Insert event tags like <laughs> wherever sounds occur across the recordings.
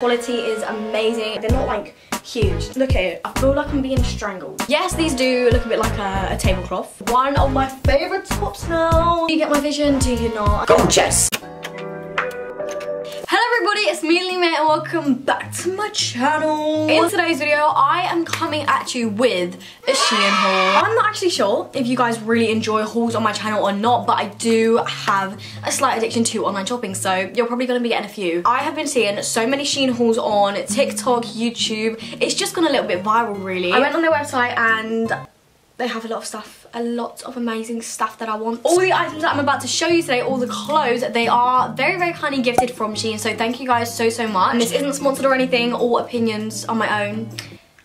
Quality is amazing. They're not like huge. Look at it. I feel like I'm being strangled. Yes, these do look a bit like a, a tablecloth. One of my favorite tops now. Do you get my vision? Do you not? Gorgeous! Everybody, it's me Lily May and welcome back to my channel. In today's video, I am coming at you with a Shein haul. I'm not actually sure if you guys really enjoy hauls on my channel or not, but I do have a slight addiction to online shopping, so you're probably gonna be getting a few. I have been seeing so many Shein hauls on TikTok, YouTube. It's just gone a little bit viral really. I went on their website and they have a lot of stuff, a lot of amazing stuff that I want. All the items that I'm about to show you today, all the clothes, they are very, very kindly gifted from Shein. So thank you guys so, so much. And this isn't sponsored or anything, all opinions on my own.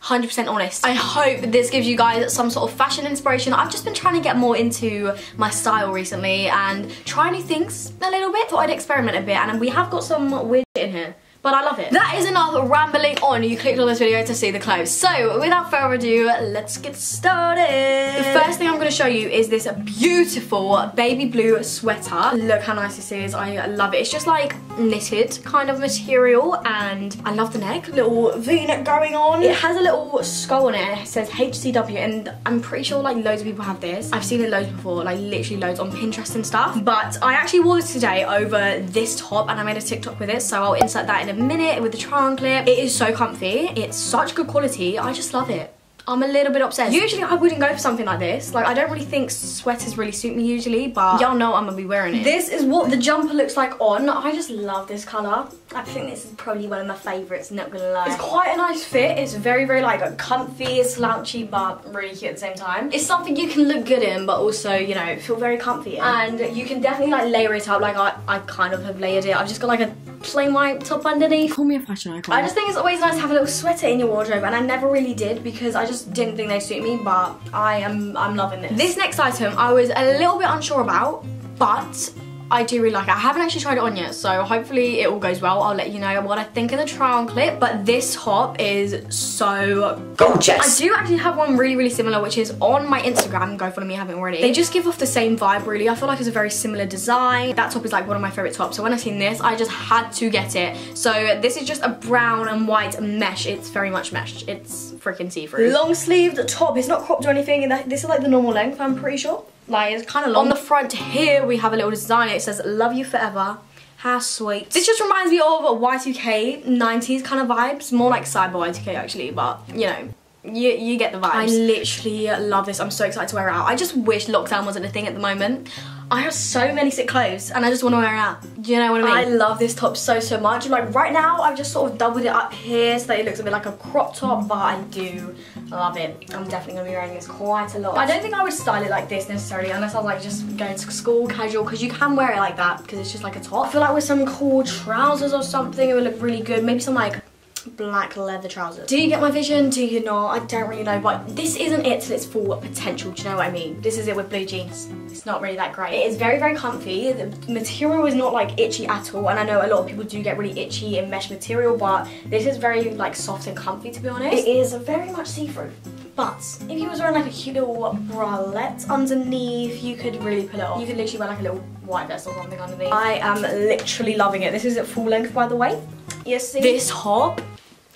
100% honest. I hope this gives you guys some sort of fashion inspiration. I've just been trying to get more into my style recently and try new things a little bit. Thought I'd experiment a bit and we have got some weird in here but I love it. That is enough rambling on. You clicked on this video to see the clothes. So without further ado, let's get started. The first thing I'm going to show you is this beautiful baby blue sweater. Look how nice this is. I love it. It's just like knitted kind of material and I love the neck. Little v-neck going on. It has a little skull on it. It says HCW and I'm pretty sure like loads of people have this. I've seen it loads before, like literally loads on Pinterest and stuff. But I actually wore this today over this top and I made a TikTok with it. So I'll insert that in a a minute with the trial clip. It is so comfy. It's such good quality. I just love it. I'm a little bit obsessed. Usually I wouldn't go for something like this. Like I don't really think sweaters really suit me usually, but y'all know I'm gonna be wearing it. This is what the jumper looks like on. I just love this colour. I think this is probably one of my favourites, not gonna lie. It's quite a nice fit. It's very, very like comfy, slouchy, but really cute at the same time. It's something you can look good in, but also, you know, feel very comfy in. And you can definitely like layer it up. Like I, I kind of have layered it. I've just got like a plain white top underneath. Call me a fashion icon. I just think it's always nice to have a little sweater in your wardrobe and I never really did because I just didn't think they suit me but I am I'm loving this. This next item I was a little bit unsure about but I do really like it. I haven't actually tried it on yet, so hopefully it all goes well. I'll let you know what I think in the try on clip. But this top is so gorgeous. I do actually have one really, really similar, which is on my Instagram. Go follow me, if I haven't already. They just give off the same vibe, really. I feel like it's a very similar design. That top is like one of my favorite tops. So when I seen this, I just had to get it. So this is just a brown and white mesh. It's very much meshed. It's freaking see-through. Long sleeved top. It's not cropped or anything. This is like the normal length, I'm pretty sure. Like, it's kind of long. On the front here, we have a little design. It says, love you forever. How sweet. This just reminds me of Y2K, 90s kind of vibes. More like cyber Y2K, actually, but, you know. You, you get the vibes. I literally love this. I'm so excited to wear it out. I just wish lockdown wasn't a thing at the moment. I have so many sick clothes and I just want to wear it out. Do you know what I mean? I love this top so, so much. Like right now, I've just sort of doubled it up here so that it looks a bit like a crop top, but I do love it. I'm definitely going to be wearing this quite a lot. I don't think I would style it like this necessarily unless I was like just going to school casual because you can wear it like that because it's just like a top. I feel like with some cool trousers or something, it would look really good. Maybe some like black leather trousers. Do you get my vision? Do you not? I don't really know, but this isn't it till its full potential, do you know what I mean? This is it with blue jeans. It's not really that great. It is very, very comfy. The material is not like itchy at all, and I know a lot of people do get really itchy in mesh material, but this is very like soft and comfy to be honest. It is very much see-through. But if you was wearing like a cute little bralette underneath, you could really pull it off. You could literally wear like a little white vest or something underneath. I am literally loving it. This is at full length by the way. Yes, see? This top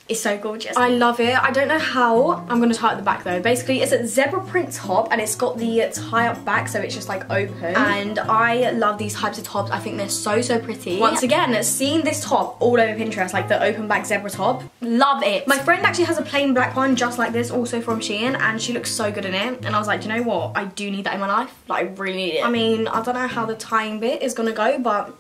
is so gorgeous. I love it. I don't know how I'm going to tie at the back though. Basically, it's a zebra print top and it's got the tie up back so it's just like open. And I love these types of tops. I think they're so, so pretty. Once again, seeing this top all over Pinterest, like the open back zebra top, love it. My friend actually has a plain black one just like this, also from Shein, and she looks so good in it. And I was like, you know what? I do need that in my life. Like, I really need it. I mean, I don't know how the tying bit is going to go, but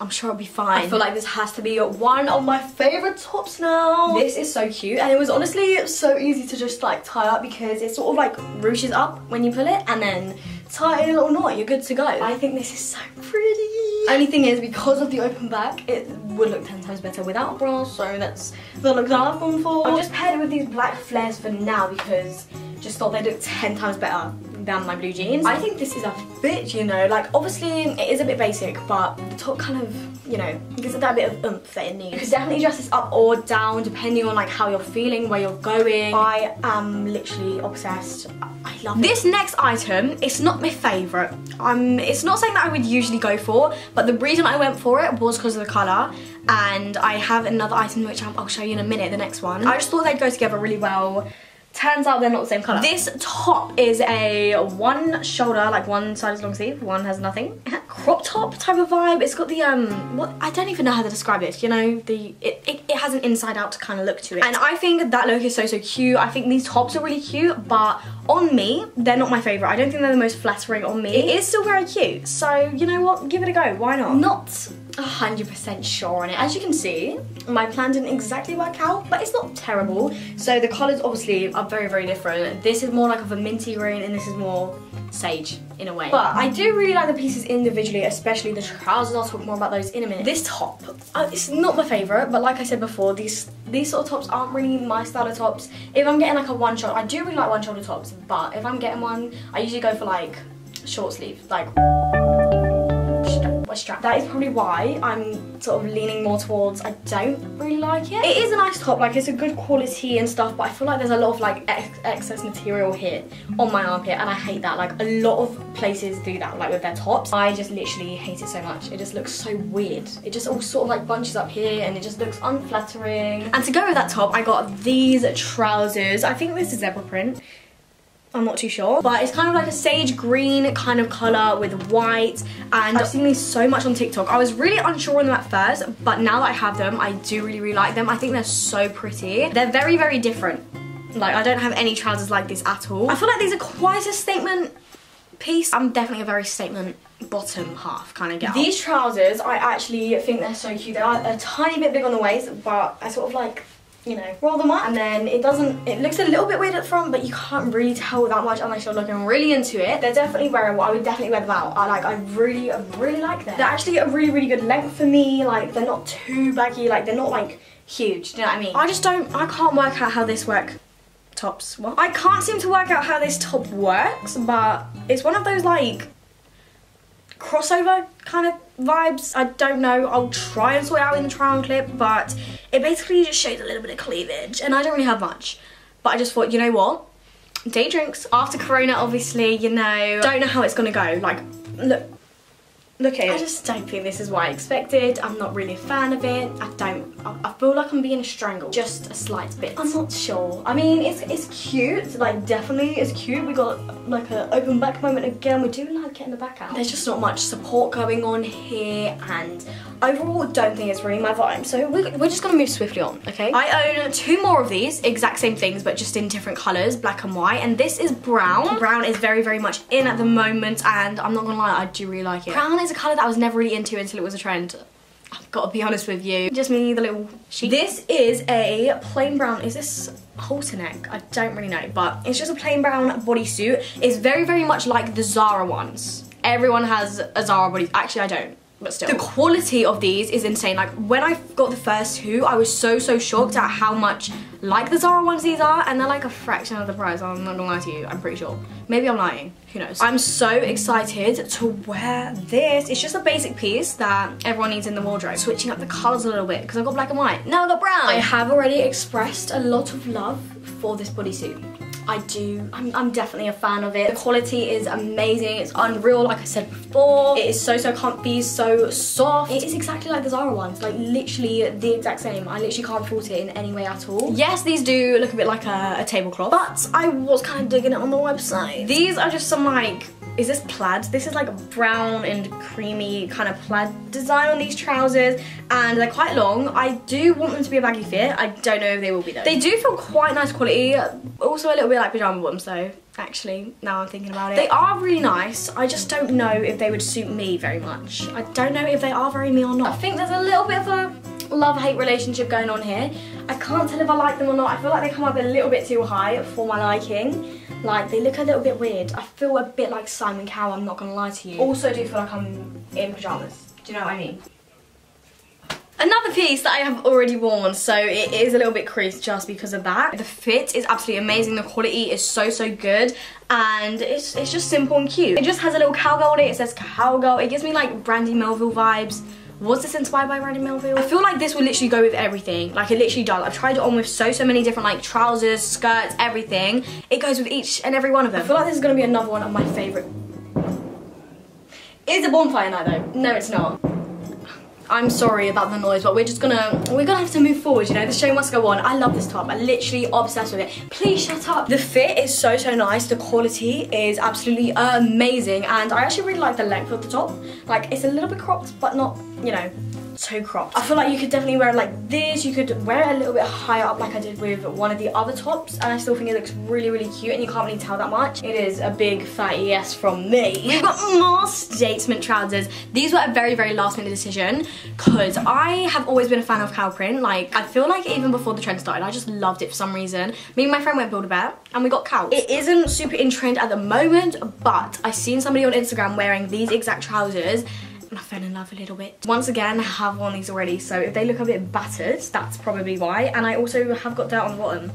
I'm sure it'll be fine. I feel like this has to be one of my favourite tops now. This is so cute and it was honestly so easy to just like tie up because it sort of like ruches up when you pull it and then tie it in a little knot, you're good to go. I think this is so pretty. Only thing is because of the open back, it would look 10 times better without a bra so that's the look that I've gone for. I'm just paired it with these black flares for now because just thought they looked 10 times better than my blue jeans. I think this is a fit, you know, like obviously it is a bit basic, but the top kind of you know, gives it that bit of oomph that it needs. You could definitely dress this up or down depending on like how you're feeling, where you're going. I am literally obsessed. I love This next item, it's not my favourite. Um, it's not something that I would usually go for, but the reason I went for it was because of the colour and I have another item which I'll show you in a minute, the next one. I just thought they'd go together really well. Turns out they're not the same colour. This top is a one shoulder, like one side is long sleeve, one has nothing. <laughs> Crop top type of vibe. It's got the, um, what, I don't even know how to describe it, you know, the, it, it, it has an inside out kind of look to it. And I think that look is so, so cute. I think these tops are really cute, but on me, they're not my favourite. I don't think they're the most flattering on me. It is still very cute, so you know what, give it a go, why not? Not 100% sure on it. As you can see, my plan didn't exactly work out, but it's not terrible. So the colours obviously are very, very different. This is more like of a minty green and this is more sage in a way. But I do really like the pieces individually, especially the trousers. I'll talk more about those in a minute. This top, uh, it's not my favourite, but like I said before, these these sort of tops aren't really my style of tops. If I'm getting like a one shot, I do really like one shoulder tops, but if I'm getting one, I usually go for like short sleeve, like strap. That is probably why I'm sort of leaning more towards I don't really like it. It is a nice top, like it's a good quality and stuff, but I feel like there's a lot of like ex excess material here on my armpit and I hate that. Like a lot of places do that like with their tops. I just literally hate it so much. It just looks so weird. It just all sort of like bunches up here and it just looks unflattering. And to go with that top, I got these trousers. I think this is zebra print. I'm not too sure. But it's kind of like a sage green kind of colour with white. And I've seen these so much on TikTok. I was really unsure on them at first, but now that I have them, I do really, really like them. I think they're so pretty. They're very, very different. Like, I don't have any trousers like this at all. I feel like these are quite a statement piece. I'm definitely a very statement bottom half kind of girl. These trousers, I actually think they're so cute. They are a tiny bit big on the waist, but I sort of like you know, roll them up and then it doesn't, it looks a little bit weird at the front but you can't really tell that much unless you're looking really into it. They're definitely wearable, I would definitely wear them out. I like, I really, I really like them. They're actually a really, really good length for me, like they're not too baggy, like they're not like huge, do you know what I mean? I just don't, I can't work out how this work tops, what? I can't seem to work out how this top works but it's one of those like crossover kind of vibes. I don't know. I'll try and sort out in the trial clip, but it basically just shows a little bit of cleavage, and I don't really have much. But I just thought, you know what? Day drinks. After Corona, obviously, you know, don't know how it's gonna go. Like, look, Look at it. I just don't think this is what I expected. I'm not really a fan of it. I don't, I, feel like I'm being strangled. Just a slight bit. I'm not sure. I mean, it's it's cute. Like, definitely it's cute. We got like an open back moment again. We do like getting the back out. There's just not much support going on here. And overall, don't think it's really my vibe. So we're, we're just gonna move swiftly on, okay? I own two more of these. Exact same things, but just in different colors, black and white. And this is brown. Brown is very, very much in at the moment. And I'm not gonna lie, I do really like it. Brown is a colour that I was never really into until it was a trend. I've got to be honest with you. Just me, the little sheet. This is a plain brown, is this halter neck? I don't really know, but it's just a plain brown bodysuit. It's very, very much like the Zara ones. Everyone has a Zara body, actually I don't but still. The quality of these is insane. Like when I got the first two, I was so, so shocked at how much like the Zara ones these are and they're like a fraction of the price. I'm not gonna lie to you, I'm pretty sure. Maybe I'm lying, who knows. I'm so excited to wear this. It's just a basic piece that everyone needs in the wardrobe. Switching up the colors a little bit because I've got black and white. Now I've got brown. I have already expressed a lot of love for this bodysuit. I do. I'm, I'm, definitely a fan of it. The quality is amazing. It's unreal, like I said before. It is so, so comfy, so soft. It is exactly like the Zara ones, like literally the exact same. I literally can't fault it in any way at all. Yes, these do look a bit like a, a tablecloth, but I was kind of digging it on the website. These are just some like is this plaid? This is like a brown and creamy kind of plaid design on these trousers and they're quite long. I do want them to be a baggy fit. I don't know if they will be though. They do feel quite nice quality. Also a little bit like pyjama bottoms though actually now I'm thinking about it. They are really nice. I just don't know if they would suit me very much. I don't know if they are very me or not. I think there's a little bit of a love-hate relationship going on here. I can't tell if I like them or not. I feel like they come up a little bit too high for my liking. Like, they look a little bit weird. I feel a bit like Simon Cowell, I'm not gonna lie to you. Also do feel like I'm in pyjamas. Do you know what I mean? Another piece that I have already worn, so it is a little bit creased just because of that. The fit is absolutely amazing, the quality is so, so good, and it's, it's just simple and cute. It just has a little cowgirl on it, it says cowgirl. It gives me like Brandy Melville vibes, Was this inspired by Brandy Melville? I feel like this would literally go with everything. Like it literally does. I've tried it on with so, so many different like trousers, skirts, everything. It goes with each and every one of them. I feel like this is gonna be another one of my favorite. Is a bonfire night though? No, it's not. I'm sorry about the noise, but we're just gonna, we're gonna have to move forward, you know? The show must go on. I love this top. I'm literally obsessed with it. Please shut up. The fit is so, so nice. The quality is absolutely amazing. And I actually really like the length of the top. Like, it's a little bit cropped, but not, you know, so cropped. I feel like you could definitely wear it like this. You could wear it a little bit higher up like I did with one of the other tops. And I still think it looks really, really cute and you can't really tell that much. It is a big fat yes from me. We've got more statement trousers. These were a very, very last minute decision because I have always been a fan of cow print. Like, I feel like even before the trend started, I just loved it for some reason. Me and my friend went Build-A-Bear and we got cows. It isn't super in trend at the moment, but I've seen somebody on Instagram wearing these exact trousers and I fell in love a little bit. Once again, I have worn these already, so if they look a bit battered, that's probably why. And I also have got dirt on the bottom.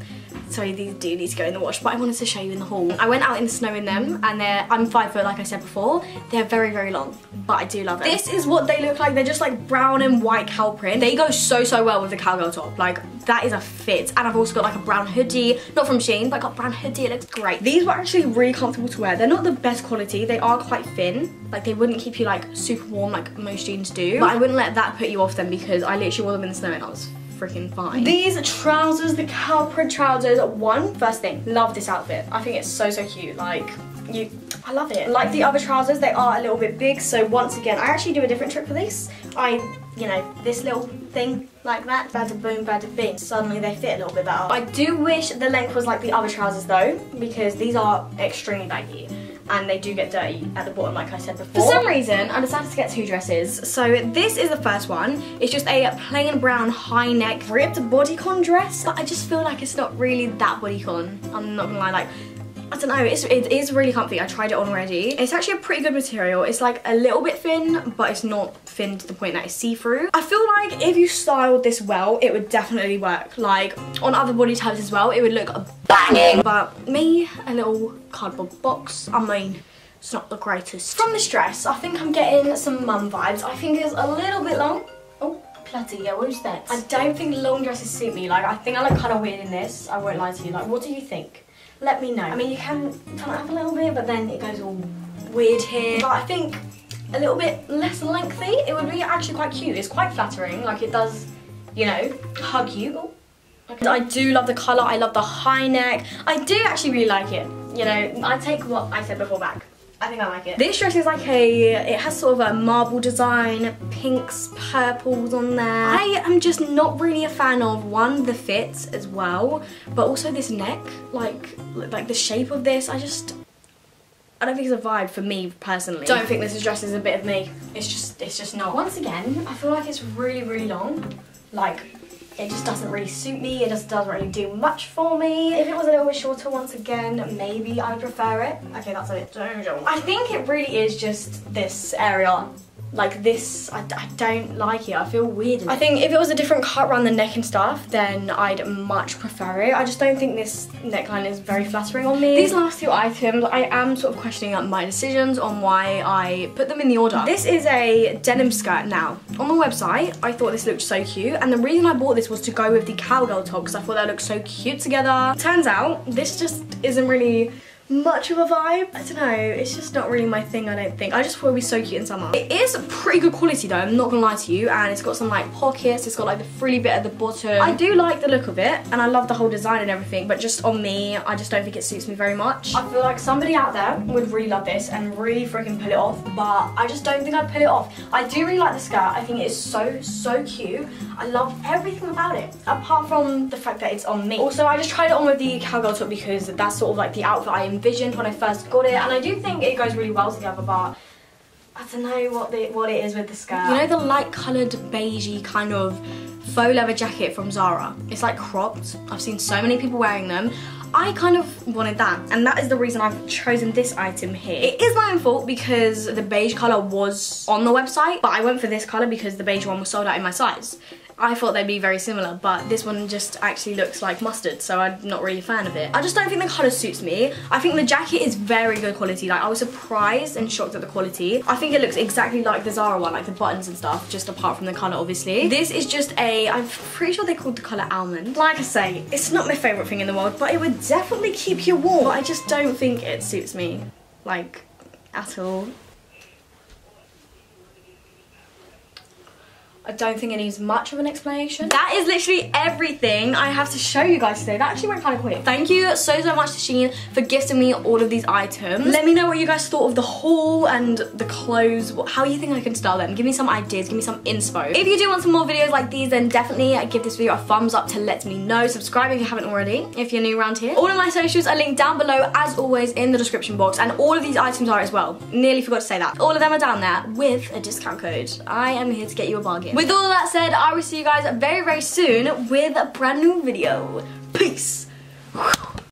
So these do need to go in the wash, but I wanted to show you in the haul. I went out in the snow in them, and they're, I'm five foot, like I said before. They're very, very long, but I do love it. This is what they look like. They're just like brown and white cow print. They go so, so well with the cowgirl top. Like, that is a fit. And I've also got like a brown hoodie, not from Shein, but I got brown hoodie, it looks great. These were actually really comfortable to wear. They're not the best quality. They are quite thin. Like, they wouldn't keep you like super warm like most jeans do. But I wouldn't let that put you off them because I literally wore them in the snow and I was freaking fine. These trousers, the cow print trousers, one, first thing, love this outfit. I think it's so, so cute. Like, you, I love it. Like the other trousers, they are a little bit big. So once again, I actually do a different trick for this. I, you know, this little thing like that, bada boom, bada bing. Suddenly they fit a little bit better. I do wish the length was like the other trousers though, because these are extremely baggy and they do get dirty at the bottom like I said before. For some reason I decided to get two dresses. So this is the first one. It's just a plain brown high neck ribbed bodycon dress but I just feel like it's not really that bodycon. I'm not gonna lie like I don't know, it's, it is really comfy. I tried it on already. It's actually a pretty good material. It's like a little bit thin, but it's not thin to the point that it's see-through. I feel like if you styled this well, it would definitely work. Like on other body types as well, it would look banging. But me, a little cardboard box, I mean, it's not the greatest. From this dress, I think I'm getting some mum vibes. I think it's a little bit long. Oh, bloody yeah, who's that? I don't think long dresses suit me. Like, I think I look kind of weird in this. I won't lie to you. Like, what do you think? Let me know. I mean, you can turn it up a little bit, but then it goes all weird here. But I think a little bit less lengthy, it would be actually quite cute. It's quite flattering, like it does, you know, hug you. Oh, okay. I do love the colour, I love the high neck. I do actually really like it. You know, I take what I said before back. I think I like it. This dress is like a, it has sort of a marble design, pinks, purples on there. I am just not really a fan of, one, the fit as well, but also this neck, like, like the shape of this, I just, I don't think it's a vibe for me personally. Don't think this dress is a bit of me. It's just, it's just not. Once again, I feel like it's really, really long. Like, it just doesn't really suit me, it just doesn't really do much for me. If it was a little bit shorter once again, maybe I would prefer it. Okay, that's a bit I think it really is just this area like this, I, I, don't like it. I feel weird. I think if it was a different cut around the neck and stuff, then I'd much prefer it. I just don't think this neckline is very flattering on me. These last two items, I am sort of questioning my decisions on why I put them in the order. This is a denim skirt now. On the website, I thought this looked so cute, and the reason I bought this was to go with the cowgirl top because I thought that looked so cute together. Turns out, this just isn't really much of a vibe. I don't know, it's just not really my thing, I don't think. I just thought it would be so cute in summer. It is pretty good quality though, I'm not gonna lie to you, and it's got some like pockets, it's got like the frilly bit at the bottom. I do like the look of it, and I love the whole design and everything, but just on me, I just don't think it suits me very much. I feel like somebody out there would really love this and really freaking pull it off, but I just don't think I'd pull it off. I do really like the skirt, I think it is so, so cute. I love everything about it, apart from the fact that it's on me. Also, I just tried it on with the cowgirl top because that's sort of like the outfit I envisioned when I first got it and I do think it goes really well together but I don't know what the what it is with the skirt. You know the light coloured beigey kind of faux leather jacket from Zara? It's like cropped. I've seen so many people wearing them. I kind of wanted that and that is the reason I've chosen this item here. It is my own fault because the beige colour was on the website but I went for this colour because the beige one was sold out in my size I thought they'd be very similar, but this one just actually looks like mustard, so I'm not really a fan of it. I just don't think the colour suits me. I think the jacket is very good quality. Like, I was surprised and shocked at the quality. I think it looks exactly like the Zara one, like the buttons and stuff, just apart from the colour, obviously. This is just a, I'm pretty sure they called the colour almond. Like I say, it's not my favourite thing in the world, but it would definitely keep you warm. But I just don't think it suits me, like, at all. I don't think it needs much of an explanation. That is literally everything I have to show you guys today. That actually went kind of quick. Thank you so, so much to Shein for gifting me all of these items. Let me know what you guys thought of the haul and the clothes, how you think I can style them. Give me some ideas, give me some inspo. If you do want some more videos like these, then definitely give this video a thumbs up to let me know. Subscribe if you haven't already, if you're new around here. All of my socials are linked down below, as always, in the description box. And all of these items are as well. Nearly forgot to say that. All of them are down there with a discount code. I am here to get you a bargain. With all that said, I will see you guys very, very soon with a brand new video. Peace!